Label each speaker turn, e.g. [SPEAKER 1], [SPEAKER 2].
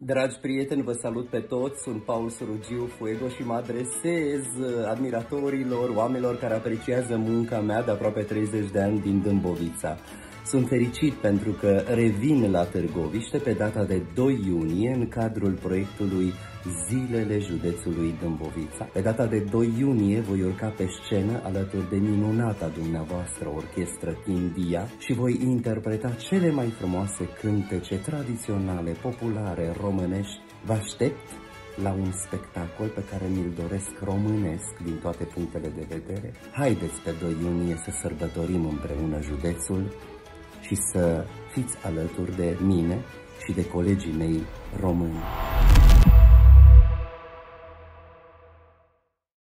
[SPEAKER 1] Dragi prieteni, vă salut pe toți, sunt Paul Surugiu Fuego și mă adresez admiratorilor, oamenilor care apreciază munca mea de aproape 30 de ani din Dâmbovița. Sunt fericit pentru că revin la Târgoviște pe data de 2 iunie în cadrul proiectului Zilele județului Dâmbovița. Pe data de 2 iunie voi urca pe scenă alături de minunata dumneavoastră orchestră Tindia și voi interpreta cele mai frumoase cântece tradiționale, populare, românești. Vă aștept la un spectacol pe care mi-l doresc românesc din toate punctele de vedere. Haideți pe 2 iunie să sărbătorim împreună județul și să fiți alături de mine și de colegii mei români.